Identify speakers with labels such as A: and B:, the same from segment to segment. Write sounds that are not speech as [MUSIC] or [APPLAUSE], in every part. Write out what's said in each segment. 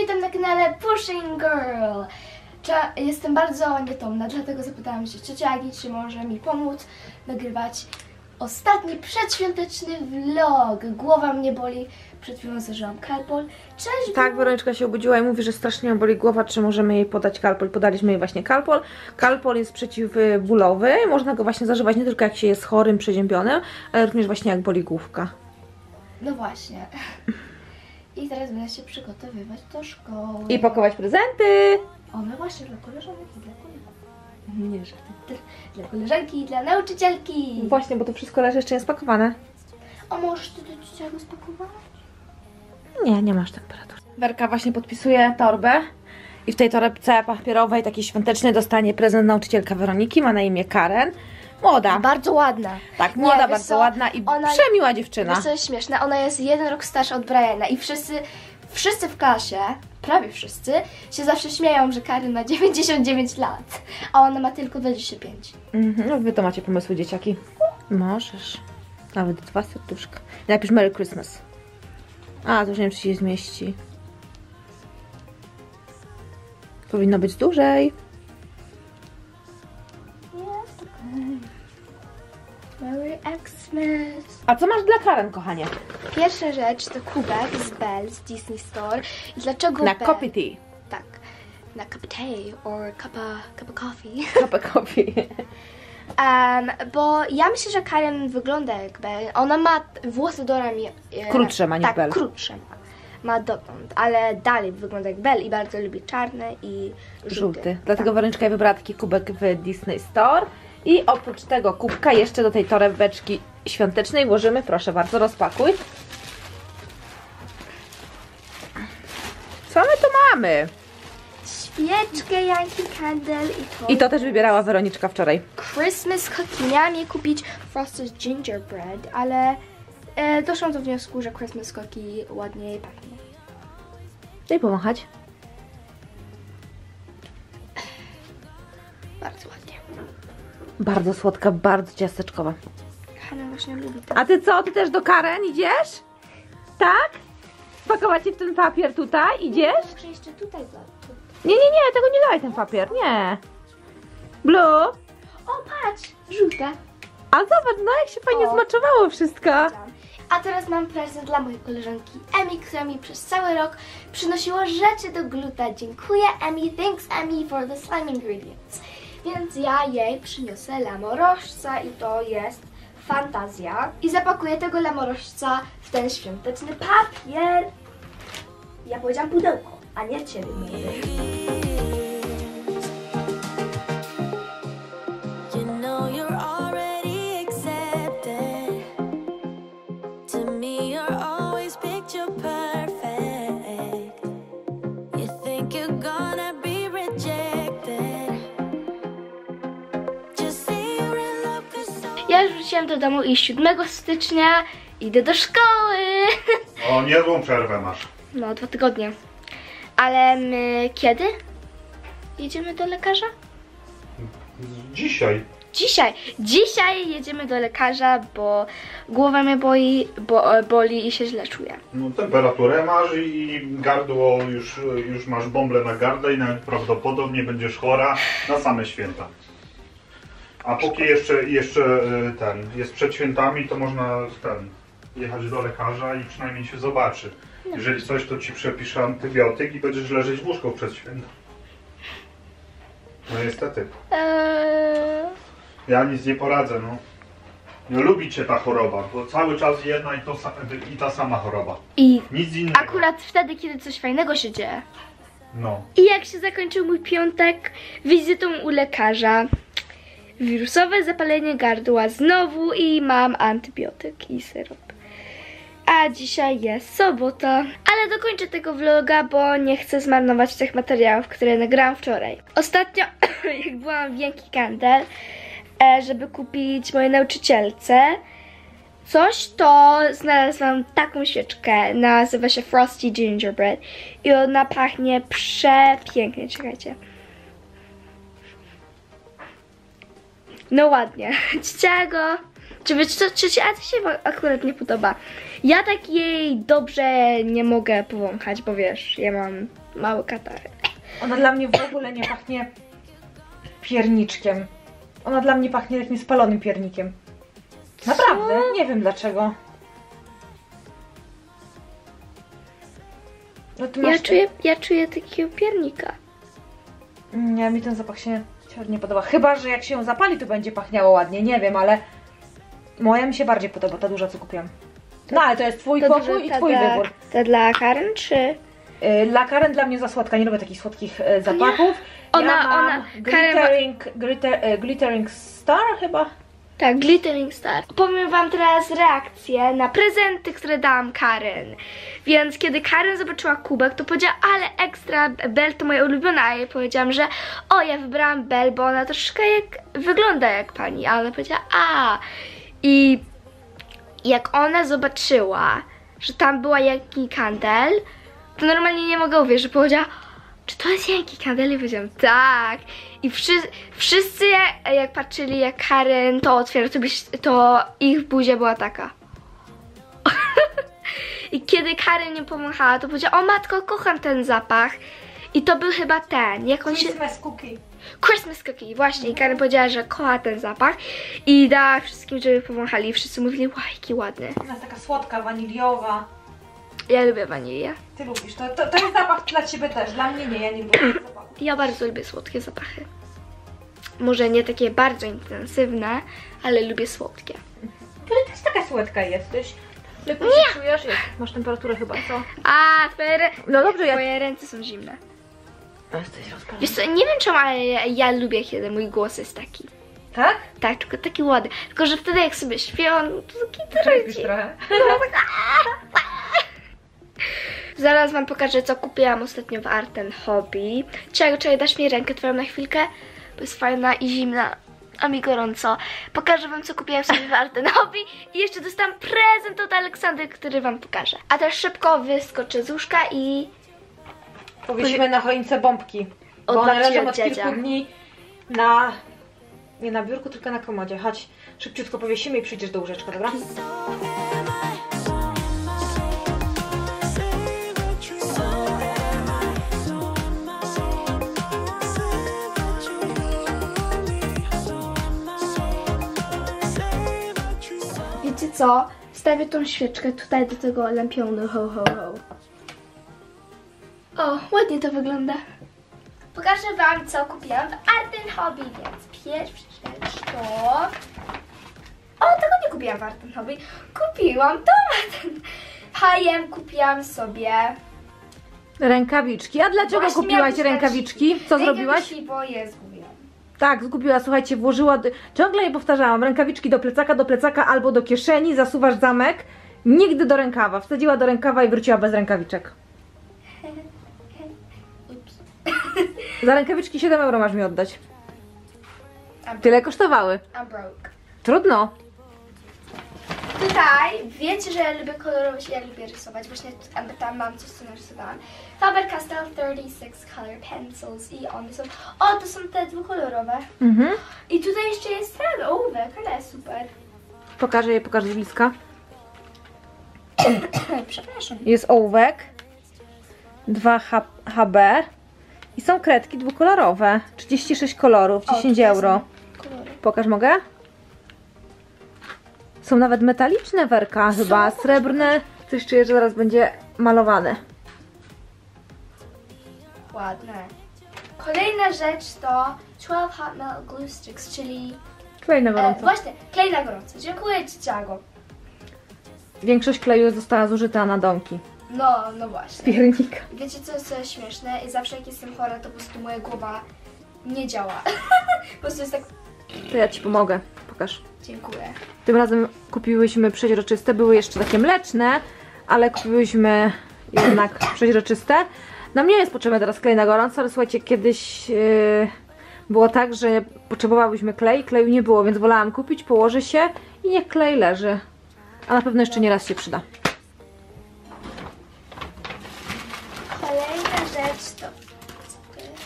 A: witam na kanale Pushing Girl. Cza- Jestem bardzo nietomna, dlatego zapytałam się ciociagi, czy może mi pomóc nagrywać ostatni przedświąteczny vlog. Głowa mnie boli, przed chwilą zażyłam kalpol. Cześć!
B: Tak, Weronika się obudziła i mówi, że strasznie ją boli głowa, czy możemy jej podać kalpol. Podaliśmy jej właśnie kalpol. Kalpol jest przeciwbólowy, można go właśnie zażywać nie tylko jak się jest chorym, przeziębionym, ale również właśnie jak boli główka.
A: No właśnie. I teraz będę się przygotowywać do szkoły.
B: I pakować prezenty!
A: O, no właśnie, dla koleżanek i dla kolegów. Nie, żarty. Dla, dla koleżanki i dla nauczycielki.
B: Właśnie, bo to wszystko leży jeszcze niespakowane.
A: A możesz ty do dzieciaku spakować?
B: Nie, nie masz temperatury. Werka właśnie podpisuje torbę i w tej torebce papierowej, takiej świątecznej, dostanie prezent nauczycielka Weroniki, ma na imię Karen. Młoda.
A: Bardzo ładna.
B: Tak,
A: Nie,
B: młoda,
A: wiesz
B: bardzo
A: co,
B: ładna i
A: ona-
B: przemiła dziewczyna.
A: Wiesz co jest śmieszne? Ona jest jeden rok starsza od Briana i wszyscy, wszyscy w klasie, prawie wszyscy, się zawsze śmieją, że Karen ma 99 lat, a ona ma tylko 25.
B: Mhm, no wy to macie pomysły, dzieciaki. Możesz. Nawet dwa serduszka. Napisz Merry Christmas. A, to już nie wiem, czy się zmieści. Powinno być dłużej.
A: Jest okej. Merry Xmas.
B: A co masz dla Karen, kochanie?
A: Pierwsza rzecz to kubek z Bell z Disney Store. I dlaczego
B: Na
A: Bell?
B: coffee tea.
A: Tak. Na cup of tea or cup of, cup of coffee.
B: Cup of coffee. [LAUGHS]
A: Um, bo ja myślę, że Karen wygląda jak Belle. Ona ma włosy do ramion. e,
B: Krótsze ma niż
A: tak,
B: Belle.
A: krótsze ma. Ma dotąd, ale dalej wygląda jak Belle i bardzo lubi czarne i żółty.
B: Żółty. Dlatego Weroniczka wybrała taki kubek w Disney Store. I oprócz tego kubka jeszcze do tej torebeczki świątecznej włożymy, proszę bardzo, rozpakuj. Co my tu mamy?
A: Świeczkę Yankee Candle i to,
B: I to też wybierała Weroniczka wczoraj.
A: Christmas cookie. Miałam je kupić Frosted Gingerbread, ale e, doszłam do wniosku, że Christmas cookie ładniej pachnie.
B: Daj pomachać.
A: Bardzo ładnie.
B: Bardzo słodka, bardzo ciasteczkowa.
A: Hanna właśnie lubi to.
B: A ty co? Ty też do Karen idziesz? Tak? Spakować ci w ten papier tutaj? Idziesz?
A: Muszę jeszcze tutaj.
B: Nie, nie, nie, tego nie dawaj ten papier, nie. Blue?
A: O, patrz! Żółte.
B: A zobacz, no jak się fajnie
A: O.
B: zmaczowało wszystko.
A: A teraz mam prezent dla mojej koleżanki Emi, która mi przez cały rok przynosiła rzeczy do gluta. Dziękuję Emi, thanks Emi for the slime ingredients. Więc ja jej przyniosę lamorożca i to jest fantazja. I zapakuję tego lamorożca w ten świąteczny papier. Ja powiedziałam pudełko, a nie ciebie. Ja już wróciłam do domu i 7 stycznia idę do szkoły. [LAUGHS]
C: O, niezłą przerwę masz.
A: No, dwa tygodnie. Ale my kiedy jedziemy do lekarza?
C: Dzisiaj.
A: Dzisiaj. Dzisiaj jedziemy do lekarza, bo głowa mnie boi, bo, boli i się źle czuję.
C: No, temperaturę masz i gardło, już, już masz bąble na gardle i nawet prawdopodobnie będziesz chora na same święta. A póki jeszcze, jeszcze y, ten jest przed świętami, to można ten, jechać do lekarza i przynajmniej się zobaczy. Jeżeli coś, to ci przepisze antybiotyk i będziesz leżeć w łóżku przed święta. No niestety.
A: Eee,
C: Ja nic nie poradzę, no. Nie lubi cię ta choroba, bo cały czas jedna i, to, sa- i ta sama choroba.
A: I
C: Nic innego.
A: akurat wtedy, kiedy coś fajnego się dzieje.
C: No.
A: I jak się zakończył mój piątek wizytą u lekarza, wirusowe zapalenie gardła znowu i mam antybiotyk i syrop. A dzisiaj jest sobota. Ale dokończę tego vloga, bo nie chcę zmarnować tych materiałów, które nagrałam wczoraj. Ostatnio, [COUGHS] jak byłam w Yankee Candle, żeby kupić mojej nauczycielce coś, to znalazłam taką świeczkę. Nazywa się Frosty Gingerbread i ona pachnie przepięknie. Czekajcie. No ładnie. [LAUGHS] Czego? Czy wiecie co, czy ci a to się akurat nie podoba? Ja tak jej dobrze nie mogę powąchać, bo wiesz, ja mam mały katarek.
B: Ona dla mnie w ogóle nie pachnie pierniczkiem. Ona dla mnie pachnie takim spalonym piernikiem. Naprawdę, nie wiem dlaczego. No ty masz
A: Ja czuję, ja czuję takiego piernika.
B: Nie, mi ten zapach się średnio podoba. Chyba, że jak się ją zapali, to będzie pachniało ładnie. Nie wiem, ale moja mi się bardziej podoba, ta duża, co kupiłam. No, ale to jest twój
A: To
B: pokój
A: dużo-
B: i twój
A: dla,
B: wybór.
A: To dla Karen czy...
B: Y, Dla Karen dla mnie za słodka, nie lubię takich słodkich y, zapachów.
A: Ona-
B: ja mam
A: ona- Karen-
B: glittering, glitter, y, glittering Star chyba.
A: Tak, Glittering Star. Powiem wam teraz reakcję na prezenty, które dałam Karen. Więc kiedy Karen zobaczyła kubek, to powiedziała, ale ekstra, Bell to moja ulubiona, a ja jej powiedziałam, że o, ja wybrałam Bell, bo ona troszkę jak, wygląda jak pani, a ona powiedziała, a. I jak ona zobaczyła, że tam była Yankee Candle, to normalnie nie mogę uwierzyć, że powiedziała, czy to jest Yankee Candle? I powiedziałam, tak. I wszy, wszyscy jak, patrzyli, jak Karen to otwiera, to, byś, to ich buzia była taka. [LAUGHS] I kiedy Karen nie pomachała, to powiedziała, o matko, kocham ten zapach. I to był chyba ten, jak on się...
B: Christmas cookie.
A: Christmas cookie, właśnie. I Karen powiedziała, że kocha ten zapach. I dała wszystkim, żeby pomachali. I wszyscy mówili, jaki ładny.
B: Ona jest taka słodka, waniliowa.
A: Ja lubię wanilię.
B: Ty lubisz. To, to, to jest zapach dla ciebie też. Dla mnie nie, ja nie lubię zapachu.
A: Ja bardzo lubię słodkie zapachy. Może nie takie bardzo intensywne, ale lubię słodkie.
B: Ale też taka słodka jesteś. Lepiej się czujesz? Jest. Masz temperaturę chyba, co?
A: A, twoje,
B: No dobrze, ja...
A: twoje ręce są zimne.
B: Jesteś rozpalona.
A: Wiesz co, nie wiem czemu, ale ja, ja lubię, kiedy mój głos jest taki.
B: Tak?
A: Tak, tylko taki ładny. Tylko, że wtedy jak sobie śpiewam, [LAUGHS] to taki trochę. Zaraz wam pokażę, co kupiłam ostatnio w Art and Hobby. Czekaj, czekaj, dasz mi rękę twoją na chwilkę? Bo jest fajna i zimna, a mi gorąco. Pokażę wam, co kupiłam sobie w Art and Hobby i jeszcze dostałam prezent od Aleksandry, który wam pokażę. A teraz szybko wyskoczę z łóżka i...
B: Powiesimy na choince bombki.
A: Od
B: Bo one leżą
A: od
B: od kilku dni na... Nie na biurku, tylko na komodzie. Chodź, szybciutko powiesimy i przyjdziesz do łóżeczka, dobra?
A: Wiecie co? Wstawię tą świeczkę tutaj do tego lampionu, ho, ho, ho. O, ładnie to wygląda. Pokażę wam, co kupiłam w Art and Hobby, więc pierwsza rzecz to... O, tego nie kupiłam w Art and Hobby. Kupiłam to w Art and [LAUGHS] Hajem kupiłam sobie...
B: Rękawiczki. A dlaczego
A: Właśnie
B: kupiłaś rękawiczki? Co zrobiłaś?
A: Rękawiczki, bo je zgubiłam.
B: Tak, zgubiła, słuchajcie, włożyła, ciągle jej powtarzałam, rękawiczki do plecaka, do plecaka albo do kieszeni, zasuwasz zamek, nigdy do rękawa. Wsadziła do rękawa i wróciła bez rękawiczek. Za rękawiczki 7 euro masz mi oddać. Tyle kosztowały.
A: I'm broke.
B: Trudno.
A: Tutaj wiecie, że ja lubię kolorować, ja lubię rysować. Właśnie tam, mam coś, co narysowałam. Faber-Castell 36 Color Pencils i one są... O, to są te dwukolorowe.
B: Mhm.
A: I tutaj jeszcze jest ten ołówek, ale super.
B: Pokażę je, pokażę z bliska. [COUGHS]
A: Przepraszam.
B: Jest ołówek, 2 H- HB i są kredki dwukolorowe. 36 kolorów, 10
A: tutaj
B: euro. Pokaż, mogę? Są nawet metaliczne werka chyba, srebrne. Coś czuję, że zaraz będzie malowane.
A: Ładne. Kolejna rzecz to 12 Hot Melt Glue Sticks, czyli...
B: Klej na
A: E,
B: gorąco.
A: właśnie, klej na gorąco. Dziękuję Ci, Ciago.
B: Większość kleju została zużyta na domki.
A: No, no właśnie.
B: Piernika.
A: Wiecie co jest śmieszne? I zawsze jak jestem chora, to po prostu moja głowa nie działa. [LAUGHS] po prostu jest tak...
B: To ja Ci pomogę. Pokaż.
A: Dziękuję.
B: Tym razem kupiłyśmy przeźroczyste. Były jeszcze takie mleczne, ale kupiłyśmy jednak [CLEARS THROAT] przeźroczyste. Nam nie jest potrzebny teraz klej na gorąco, ale słuchajcie, kiedyś yy, było tak, że potrzebowałyśmy klej, kleju nie było, więc wolałam kupić, położy się i niech klej leży. A na pewno jeszcze nie raz się przyda.
A: Kolejna rzecz to...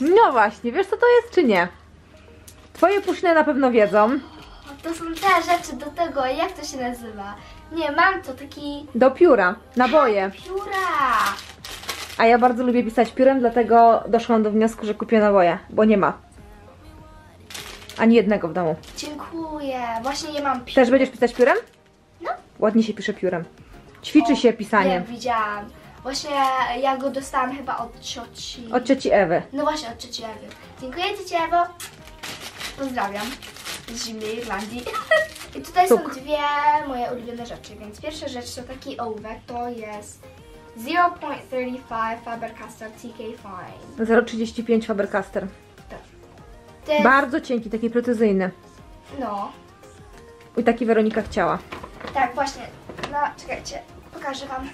B: No właśnie, wiesz co to jest czy nie? Twoje puszne na pewno wiedzą.
A: O, to są te rzeczy do tego, jak to się nazywa? Nie, mam to, taki...
B: Do pióra, naboje.
A: Pióra!
B: A ja bardzo lubię pisać piórem, dlatego doszłam do wniosku, że kupię naboje, bo nie ma. Ani jednego w domu.
A: Dziękuję. Właśnie nie mam pi-
B: Też będziesz pisać piórem?
A: No.
B: Ładnie się pisze piórem. Ćwiczy się pisanie.
A: Nie, widziałam. Właśnie ja go dostałam chyba od cioci.
B: Od cioci Ewy.
A: No właśnie, od cioci Ewy. Dziękuję cioci Ewo. Pozdrawiam z zimnej Irlandii. [LAUGHS] I tutaj
B: Tuk.
A: są dwie moje ulubione rzeczy, więc pierwsza rzecz to taki ołówek, to jest 0.35 Faber-Castell TK Fine.
B: 0,35 Faber-Castell.
A: Jest,
B: Bardzo cienki, taki precyzyjny.
A: no,
B: I taki Weronika chciała.
A: tak właśnie. No, czekajcie, pokażę wam.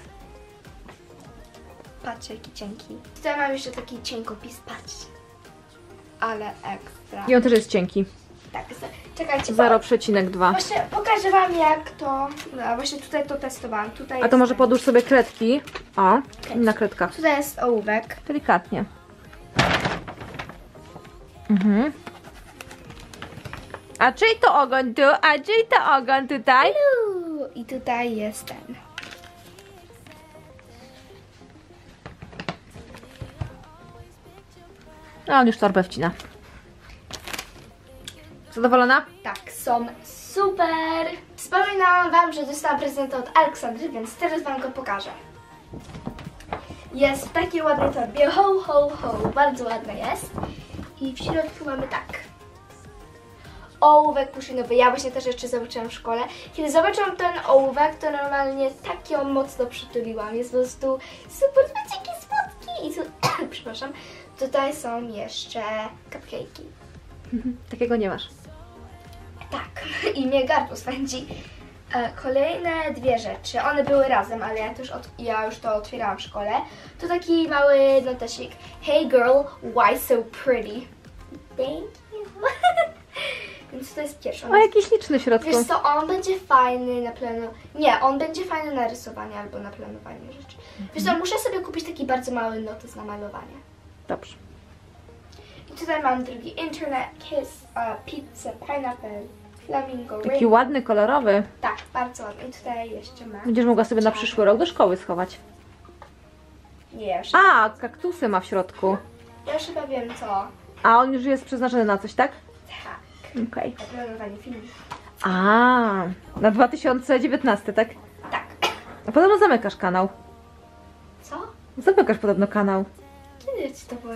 A: Patrzcie, jaki cienki. Tutaj mam jeszcze taki cienkopis, patrzcie. Ale ekstra.
B: I on też jest cienki.
A: Tak, czekajcie.
B: 0,2.
A: Właśnie pokażę wam jak to. No, właśnie tutaj to testowałam. Tutaj
B: A to może
A: ten.
B: podłóż sobie kredki. O, na kredkach.
A: Tutaj jest ołówek.
B: Delikatnie. Mhm. A czyj to ogon tu? A czyj to ogon tutaj?
A: Uuu, I tutaj jest ten.
B: No, on już torbę wcina. Zadowolona?
A: Tak, są super. Wspominałam wam, że dostałam prezent od Aleksandry, więc teraz wam go pokażę. Jest w takiej ładnej torbie. Ho, ho, ho. Bardzo ładna jest. I w środku mamy tak. Ołówek puszynowy. Ja właśnie te rzeczy zobaczyłam w szkole. Kiedy zobaczyłam ten ołówek, to normalnie tak ją mocno przytuliłam. Jest po prostu super, jakie słodki. I tu, [COUGHS] przepraszam, tutaj są jeszcze cupcake'i. [LAUGHS]
B: Takiego nie masz.
A: Tak, [LAUGHS] i mnie gardło swędzi. E, Kolejne dwie rzeczy, one były razem, ale ja, też od, ja już to otwierałam w szkole. To taki mały notesik. Hey girl, why so pretty? Thank you. [LAUGHS] Więc to jest pierwszy.
B: O, jaki śliczny w środku.
A: Wiesz co, on będzie fajny na planu... Nie, on będzie fajny na rysowanie albo na planowanie rzeczy. Wiesz co, muszę sobie kupić taki bardzo mały notes na malowanie.
B: Dobrze.
A: I tutaj mam drugi Internet Kiss, uh, Pizza, Pineapple, Flamingo,
B: Taki ładny, kolorowy.
A: Tak, bardzo ładny. I tutaj jeszcze ma.
B: Będziesz mogła sobie na przyszły rok do szkoły schować.
A: Nie, już,
B: A, kaktusy ma w środku.
A: ja już chyba wiem co.
B: A on już jest przeznaczony na coś, tak?
A: Tak,
B: Okej.
A: na planowanie filmu.
B: A, na 2019, tak?
A: Tak.
B: A podobno zamykasz kanał.
A: Co?
B: Zamykasz podobno kanał.
A: Kiedy ci to było?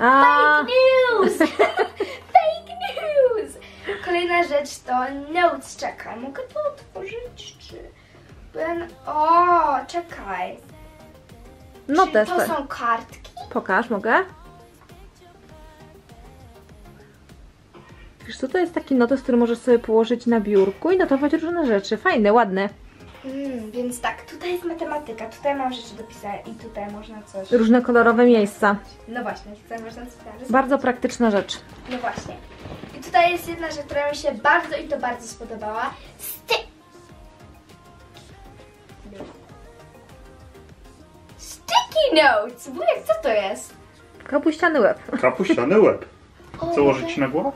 B: A,
A: Fake news! [LAUGHS] Kolejna rzecz to notes. Czekaj, mogę to otworzyć czy... Ben... O, czekaj.
B: no
A: czy to są kartki?
B: Pokaż, mogę? Wiesz co, to jest taki notes, który możesz sobie położyć na biurku i notować różne rzeczy. Fajne, ładne.
A: Mm, więc tak, tutaj jest matematyka, tutaj mam rzeczy do pisania i tutaj można coś...
B: Różne kolorowe miejsca.
A: No właśnie, tutaj można coś narysować.
B: Bardzo praktyczna rzecz.
A: No właśnie. Tutaj jest jedna rzecz, która mi się bardzo i to bardzo spodobała. Sty... Sticky notes! Wujek, co to jest?
B: Kapuściany łeb.
C: Kapuściany łeb. Co łożyć na głowę?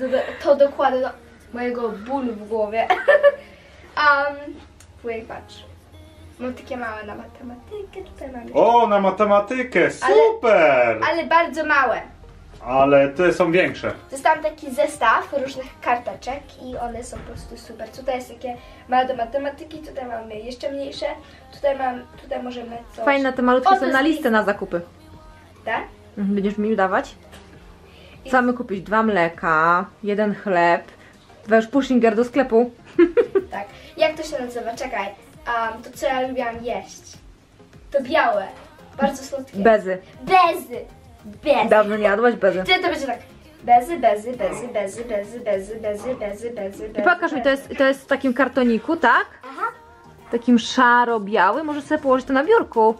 A: To, do- to dokładnie do mojego bólu w głowie. [LAUGHS] um, wujek, patrz. Mam takie małe na matematykę, tutaj mam jeszcze-
C: O, na matematykę, super!
A: Ale bardzo małe.
C: Ale te są większe.
A: Dostałam taki zestaw różnych karteczek i one są po prostu super. Tutaj jest takie małe do matematyki, tutaj mamy jeszcze mniejsze, tutaj mam, tutaj możemy coś...
B: Fajne te malutkie
A: O,
B: są na listę na zakupy.
A: Tak?
B: Mhm, Będziesz mi dawać? Co mamy kupić? Dwa mleka, jeden chleb, już pushinger do sklepu. [LAUGHS]
A: Tak. Jak to się nazywa? Czekaj. Um, to co ja lubiłam jeść. To białe. Bardzo słodkie.
B: Bezy.
A: Bezy. Bezy.
B: Dawno nie jadłaś bezy.
A: Wtedy to będzie tak. Bezy, bezy, bezy, bezy, bezy, bezy, bezy, bezy, bezy,
B: I
A: bezy.
B: pokaż mi, to jest, to jest w takim kartoniku, tak?
A: Aha.
B: Takim szaro-biały. Możesz sobie położyć to na biurku.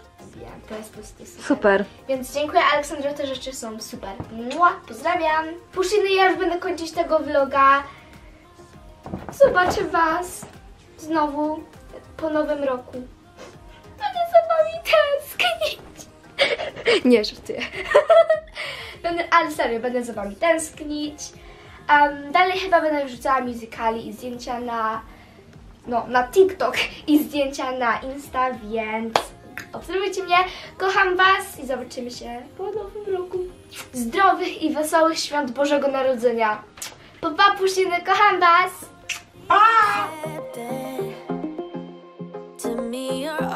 A: To jest po prostu super.
B: Super.
A: Więc dziękuję Aleksandro, te rzeczy są super. Mua, pozdrawiam. Puszyny, ja już będę kończyć tego vloga. Zobaczę Was znowu po nowym roku. Będę za Wami tęsknić. Nie, żartuję. Będę, [LAUGHS] ale serio, będę za Wami tęsknić. Um, dalej chyba będę wrzucała musicali i zdjęcia na no, na TikTok i zdjęcia na Insta, więc obserwujcie mnie. Kocham Was i zobaczymy się po nowym roku. Zdrowych i wesołych świąt Bożego Narodzenia. Pa, pa, Puszyny, kocham Was!
D: you're